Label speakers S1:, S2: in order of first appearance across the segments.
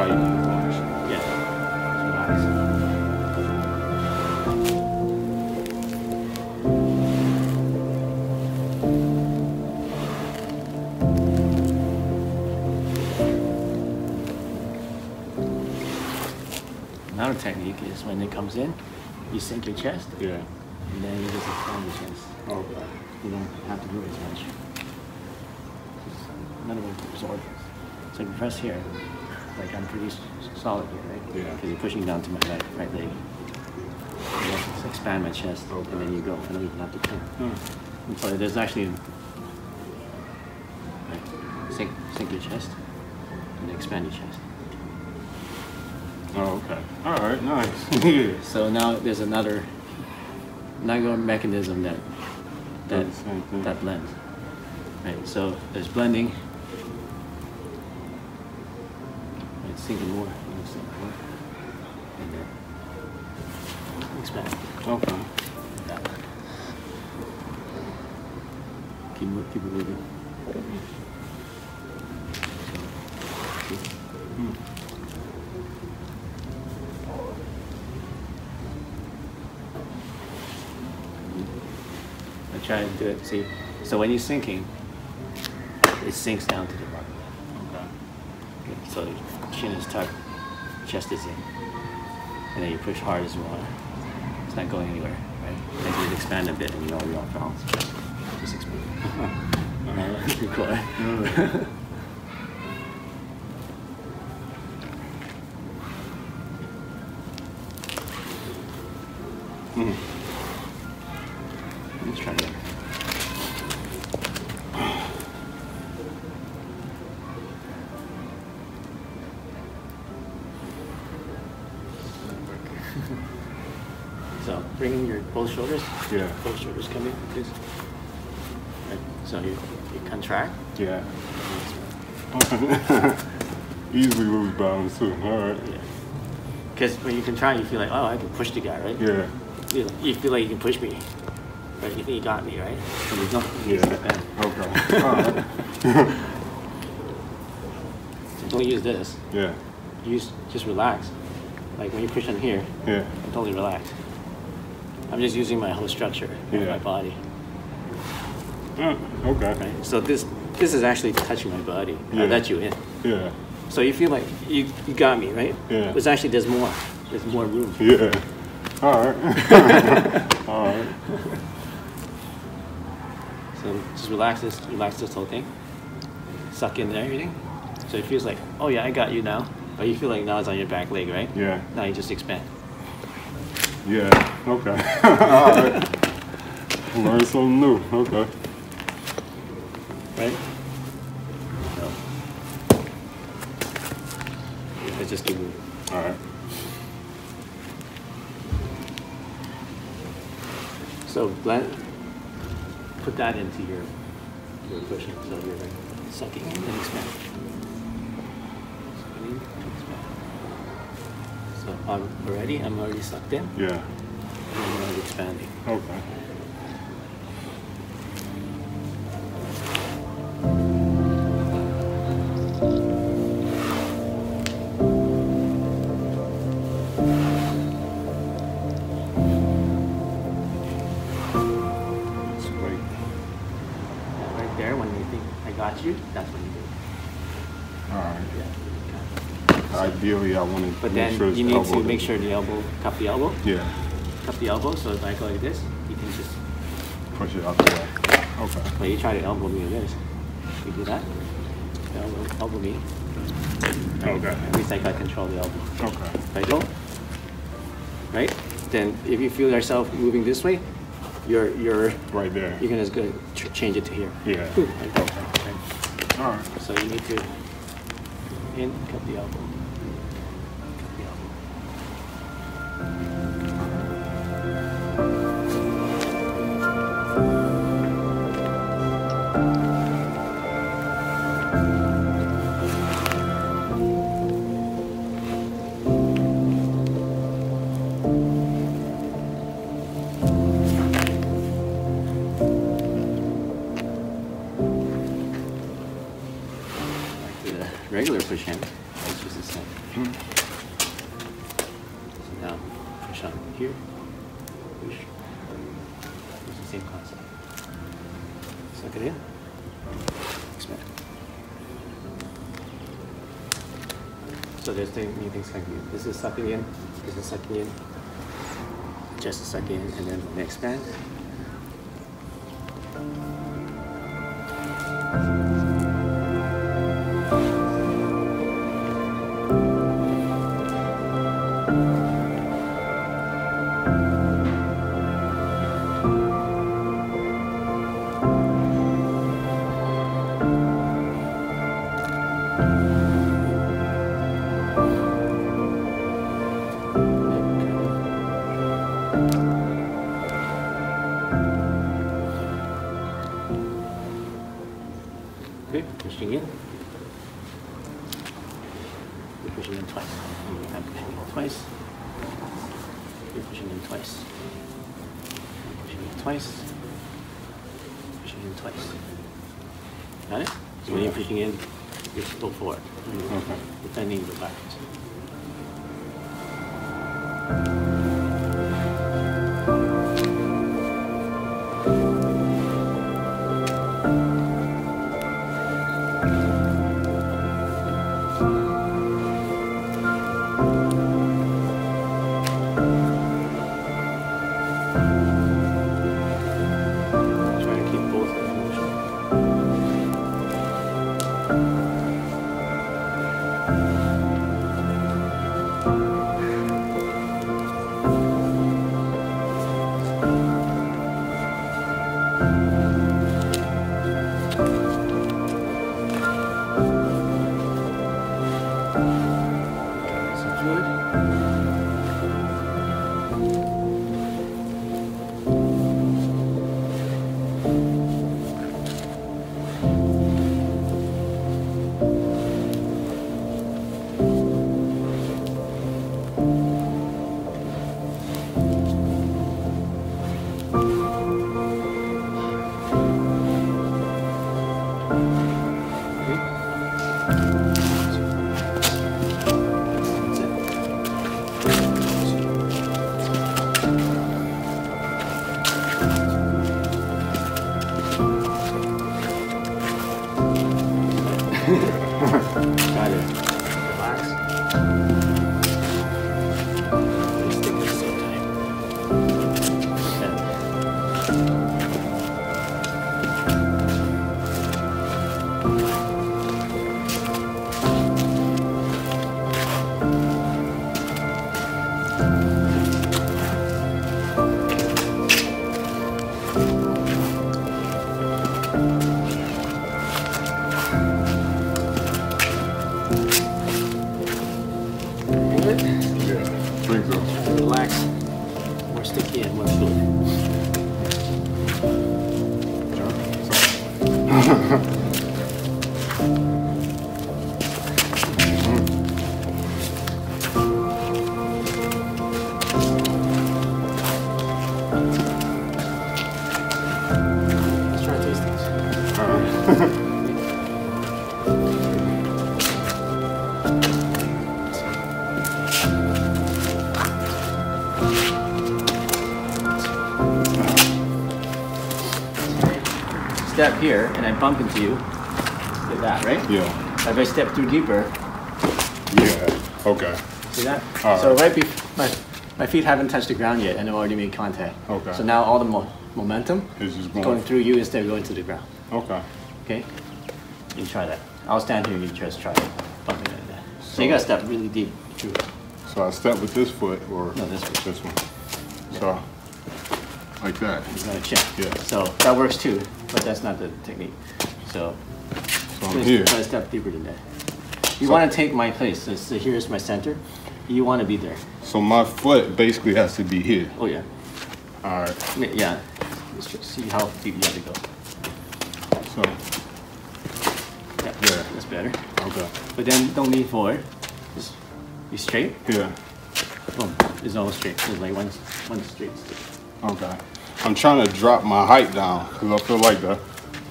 S1: Fight and watch.
S2: Yeah. Relax. Another technique is when it comes in, you sink your chest,
S1: Yeah.
S2: and then you just expand your chest.
S1: Okay.
S2: You don't have to move as much. Just uh, another way to absorb it. So you press here, like I'm pretty solid here, right?
S1: Yeah.
S2: Because you're pushing down to my right, right leg. Expand my chest,
S1: Okay.
S2: and then you go. I don't even have to turn.
S1: Hmm.
S2: So there's actually like, sink, sink your chest, and expand your chest.
S1: Oh, okay. All right. Nice.
S2: So now there's another another mechanism that that
S1: Does the same thing.
S2: that blends. Right. So there's blending. Right, sinking more. you know, sink more. And then expand.
S1: Okay.
S2: That way. Keep keep it moving. I try to do it. See, so when you're sinking, it sinks down to the bottom.
S1: Okay.
S2: Okay, So chin is tucked, chest is in, and then you push hard as want. It's not going anywhere, right? Then you expand a bit, and you know you're off balance. Just expand. Alright, Pretty cool. eh? shoulders.
S1: Yeah.
S2: Both shoulders come in, please. Right. So you, you contract.
S1: Yeah. Easily lose balance too. All right.
S2: Yeah. Because when you contract, you feel like, oh, I can push the guy, right?
S1: Yeah.
S2: You, you feel like you can push me. Right? You think you got me, right? But there's nothing. You
S1: Yeah. Okay. Right.
S2: So don't use this.
S1: yeah.
S2: Use just relax. Like when you push on here,
S1: Yeah.
S2: Totally relaxed. I'm just using my whole structure of
S1: Yeah.
S2: my body.
S1: Uh, okay.
S2: Right? So this this is actually touching my body.
S1: Yeah.
S2: I let you in.
S1: Yeah.
S2: So you feel like you, you got me, right?
S1: Yeah.
S2: But actually there's more. There's more room.
S1: Yeah. All right. All right.
S2: So just relax this relax this whole thing. Suck in there, everything. So it feels like, oh yeah, I got you now. But you feel like now it's on your back leg, right?
S1: Yeah.
S2: Now you just expand.
S1: Yeah. Okay. All right. Learn something new. Okay.
S2: Right? So let's just keep moving.
S1: All right.
S2: So blend, put that into your your cushion. So you're like sucking in and expand. Sucking in and expand. So I'm already, I'm already sucked in,
S1: Yeah.
S2: and I'm already expanding.
S1: Okay. Ideally, I want to
S2: But then
S1: sure
S2: you need to make sure the elbow, cup the elbow,
S1: Yeah,
S2: cup the elbow. So if I go like this, you can just,
S1: push it out the way. Okay.
S2: well, you try to elbow me like this. You do that, elbow, elbow me.
S1: Okay.
S2: At least I got control of the elbow.
S1: Okay.
S2: If I don't, right? Then if you feel yourself moving this way, you're you're
S1: Right there.
S2: you can just go ch- change it to here.
S1: Yeah.
S2: Boom, like that, right?
S1: All right.
S2: So you need to in, cup the elbow. Push it's just the same. So now push on here, push. It's the same concept. Suck it in. Expand. So there's two new things coming in. This is sucking in, this is sucking in. Just suck in and then expand. In. You're pushing in twice. I'm pushing in twice. You're pushing in twice. I'm pushing in twice. Pushing in twice. Got it? So when you're pushing in, you go forward. Defending the backwards. Bump into you. like that, right?
S1: Yeah.
S2: If I step through deeper,
S1: Yeah. Okay.
S2: see that?
S1: All
S2: So
S1: right.
S2: bef- my, my feet haven't touched the ground yet and I've already made contact.
S1: Okay.
S2: So now all the mo- momentum
S1: It's just
S2: is
S1: going.
S2: going through you instead of going to the ground.
S1: Okay.
S2: Okay? You try that. I'll stand here and you just try it. Something like that. So you gotta step really deep through.
S1: So I step with this foot or
S2: No, this foot.
S1: This one. So like that.
S2: You gotta check.
S1: Yeah.
S2: So that works too, but that's not the technique. So
S1: So I'm
S2: just
S1: here.
S2: try to step deeper than that. You
S1: So-
S2: wanna take my place. So, so here's my center. You wanna be there.
S1: So my foot basically has to be here.
S2: Oh yeah.
S1: All right.
S2: Yeah. Just tr- see how deep you have to go.
S1: So
S2: Yeah.
S1: Yeah.
S2: That's better.
S1: okay.
S2: But then don't lean forward. Just be straight.
S1: Yeah.
S2: Boom. It's all straight. There's like one one straight stick.
S1: Okay. I'm trying to drop my height down because I feel like the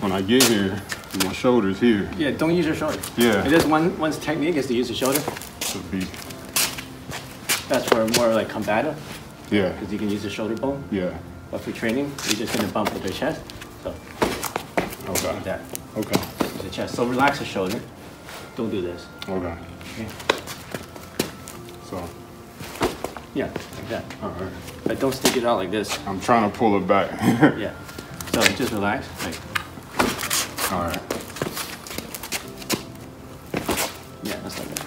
S1: when I get here, my shoulders here
S2: Yeah, don't use your shoulder.
S1: Yeah.
S2: It is one one technique is to use the shoulder.
S1: should be.
S2: That's for more like combative,
S1: Yeah.
S2: because you can use the shoulder bone.
S1: Yeah.
S2: But for training, you're just gonna bump with your chest. So
S1: Okay.
S2: like that.
S1: Okay.
S2: Use the chest. So relax the shoulder. Don't do this.
S1: Okay.
S2: Okay. Yeah, like that.
S1: all right.
S2: But don't stick it out like this.
S1: I'm trying to pull it back.
S2: Yeah. So just relax. Like
S1: all right.
S2: yeah, that's like that.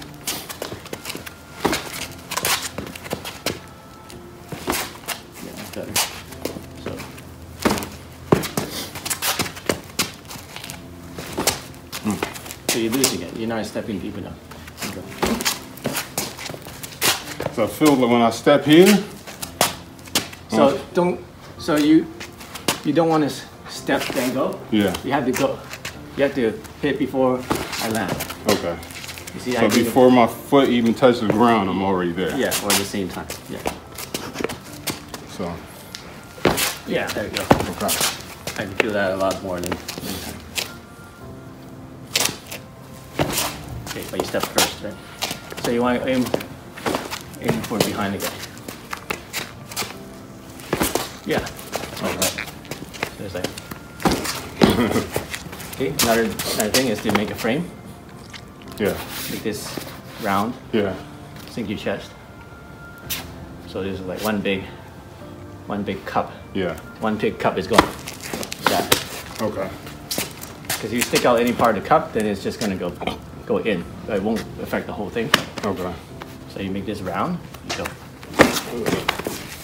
S2: Yeah, that's better. So hmm. So you're losing it. You're not stepping deep enough. Okay.
S1: So I feel that when I step here,
S2: So don't. So you you don't want to step then go.
S1: yeah.
S2: You have to go. You have to hit before I land.
S1: Okay.
S2: You see?
S1: So
S2: I
S1: before my foot even touches the ground, I'm already there.
S2: Yeah, or at the same time. Yeah.
S1: So
S2: Yeah. There you go.
S1: okay.
S2: I can feel that a lot more than. than time. Okay, but you step first, right? So you want to aim aim for behind the guy. Yeah. All right. So it's like. okay. Another another thing is to make a frame.
S1: Yeah.
S2: Make this round.
S1: Yeah.
S2: Sink your chest. So this is like one big, one big cup.
S1: Yeah.
S2: One big cup is going. That.
S1: Okay.
S2: Because if you stick out any part of the cup, then it's just gonna go go in. It won't affect the whole thing.
S1: Okay.
S2: So you make this round, you uh-huh.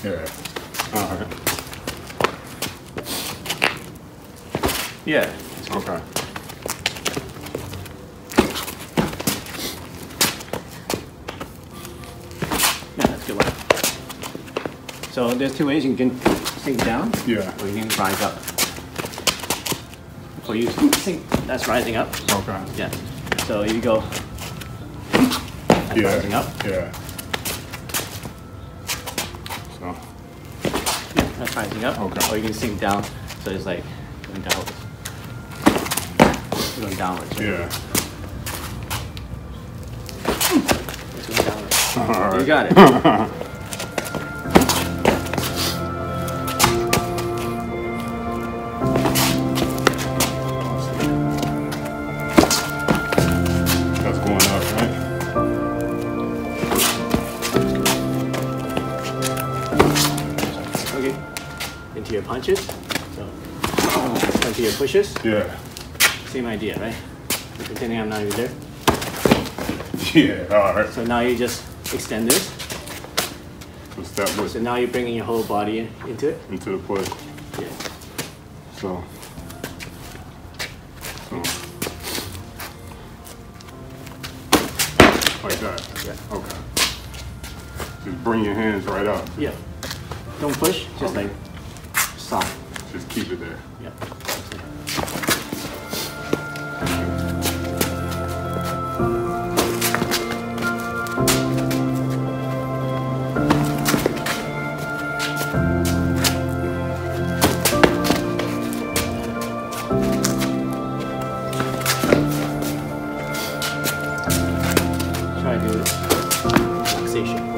S2: go.
S1: Yeah. All right.
S2: Yeah.
S1: Okay.
S2: Yeah, that's a good one. So there's two ways you can sink down,
S1: Yeah.
S2: or you can rise up. For you sink, that's rising up.
S1: Okay.
S2: Yeah. So you go.
S1: Yeah.
S2: rising up.
S1: Yeah. So
S2: Yeah, that's rising up.
S1: Okay.
S2: Or you can sink down, so it's like going downwards. Going downwards. right?
S1: yeah.
S2: It's going downwards.
S1: All right.
S2: You got it. pushes.
S1: Yeah.
S2: Same idea, right? You're pretending I'm not even there.
S1: Yeah. All right.
S2: So now you just extend this.
S1: So step
S2: So now you're bringing your whole body in, into it.
S1: into the push.
S2: Yeah.
S1: So. So. Like that.
S2: Yeah.
S1: Okay. Just bring your hands right up.
S2: Yeah. Don't push. Just
S1: Okay.
S2: like soft.
S1: Just keep it there.
S2: Yeah. to taxation.